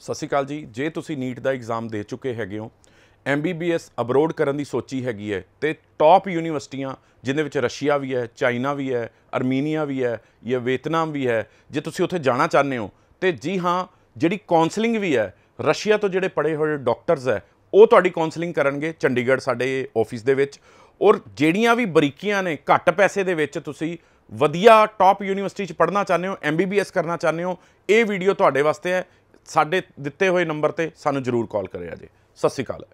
ਸਤਿ ਸ਼੍ਰੀ ਅਕਾਲ ਜੀ। ਜੇ ਤੁਸੀਂ ਨੀਟ ਦਾ ਐਗਜ਼ਾਮ ਦੇ ਚੁੱਕੇ ਹੈਗੇ ਹੋ ਐਮਬੀਬੀਐਸ ਅਬਰੋਡ ਕਰਨ ਦੀ ਸੋਚੀ ਹੈਗੀ ਹੈ ਤੇ ਟਾਪ ਯੂਨੀਵਰਸਿਟੀਆਂ ਜਿਨ੍ਹਾਂ ਵਿੱਚ ਰਸ਼ੀਆ ਵੀ ਹੈ, ਚਾਈਨਾ ਵੀ ਹੈ, ਅਰਮੀਨੀਆ ਵੀ ਹੈ ਜਾਂ ਵੀਅਤਨਾਮ ਵੀ ਹੈ, ਜੇ ਤੁਸੀਂ ਉੱਥੇ ਜਾਣਾ ਚਾਹੁੰਦੇ ਹੋ, ਤੇ ਜੀ ਹਾਂ, ਜਿਹੜੀ ਕਾਉਂਸਲਿੰਗ ਵੀ ਹੈ, ਰਸ਼ੀਆ ਤੋਂ ਜਿਹੜੇ ਪੜੇ ਹੋਏ ਡਾਕਟਰਸ ਹੈ, ਉਹ ਤੁਹਾਡੀ ਕਾਉਂਸਲਿੰਗ ਕਰਨਗੇ ਚੰਡੀਗੜ੍ਹ ਸਾਡੇ ਆਫਿਸ ਦੇ ਵਿੱਚ। ਔਰ ਜਿਹੜੀਆਂ ਵੀ ਬਰੀਕੀਆਂ ਨੇ, ਘੱਟ ਪੈਸੇ ਦੇ ਵਿੱਚ ਤੁਸੀਂ ਵਧੀਆ ਟਾਪ ਯੂਨੀਵਰਸਿਟੀ ਚ ਪੜ੍ਹਨਾ ਚਾਹੁੰਦੇ ਹੋ ਐਮਬੀਬੀਐਸ ਕਰਨਾ ਚਾਹੁੰਦੇ ਹੋ, ਇਹ ਵੀਡੀਓ ਤੁਹਾਡੇ ਵਾਸਤੇ ਹੈ। ਸਾਡੇ ਦਿੱਤੇ ਹੋਏ ਨੰਬਰ ਤੇ ਸਾਨੂੰ ਜਰੂਰ ਕਾਲ ਕਰਿਆ ਜੇ। ਸਤਿ ਸ਼੍ਰੀ ਅਕਾਲ।